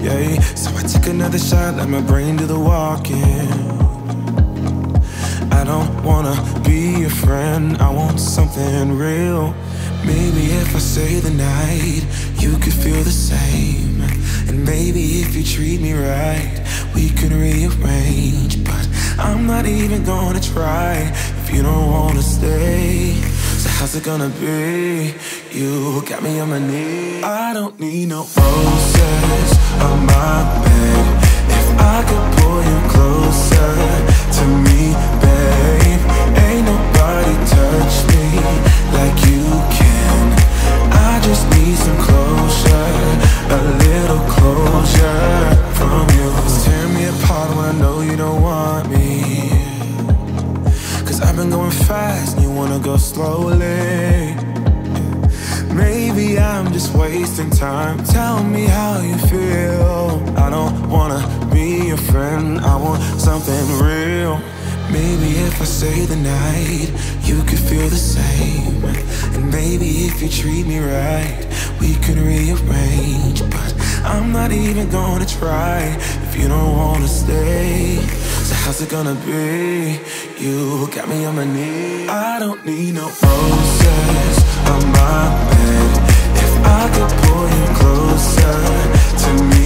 yeah So I took another shot, let my brain do the walking. I don't wanna be a friend, I want something real. Maybe if I say the night, you could feel the same. And maybe if you treat me right, we could rearrange. But I'm not even gonna try, if you don't wanna stay. How's it gonna be? You got me on my knees. I don't need no roses on my bed. Cause I've been going fast and you wanna go slowly. Maybe I'm just wasting time. Tell me how you feel. I don't wanna be your friend. I want something real. Maybe if I stay the night You could feel the same. And maybe if you treat me right We could rearrange. But I'm not even gonna try If you don't wanna stay. So how's it gonna be? You got me on my knees I don't need no roses on my bed If I could pull you closer to me